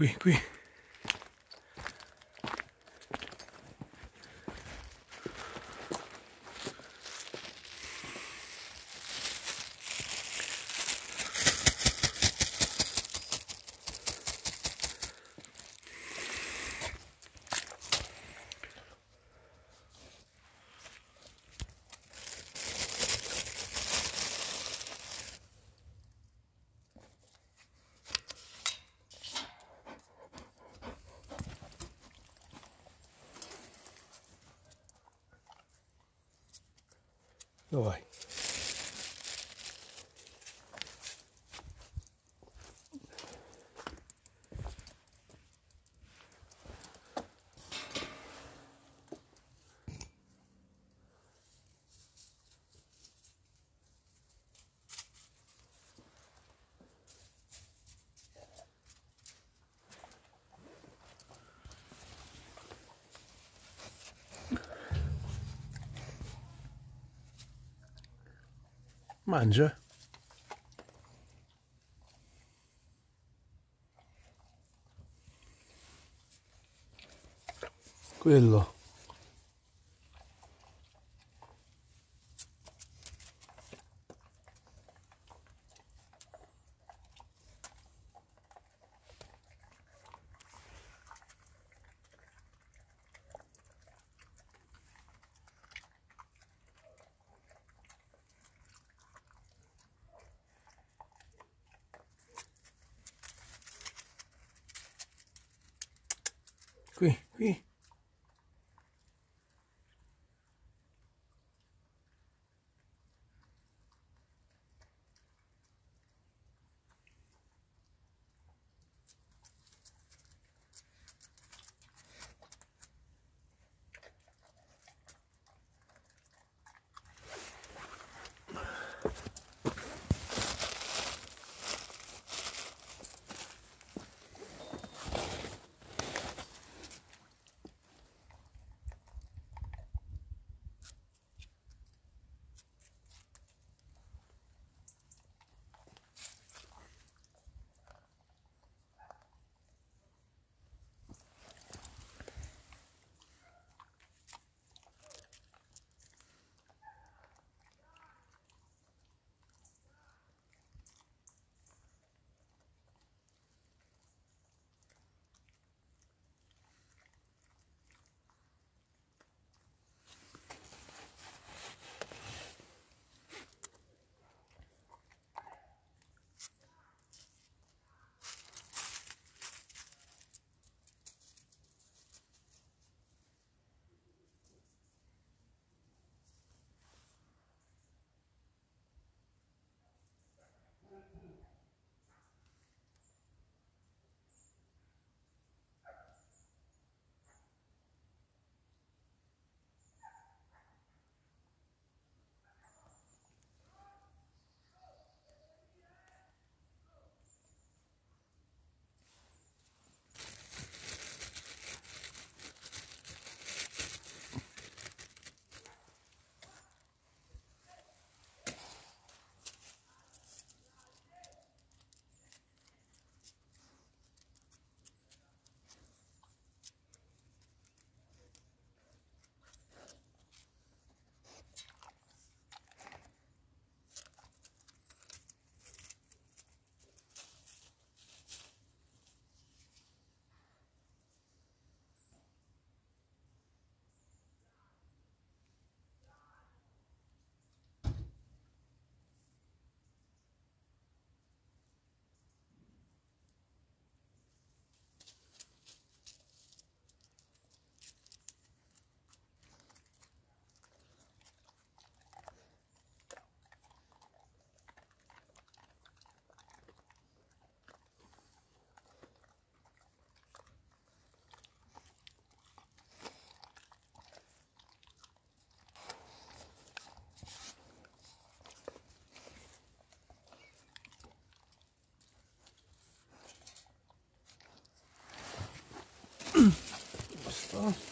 qui, qui. Давай. Mangia. Quello. Qui. Oh.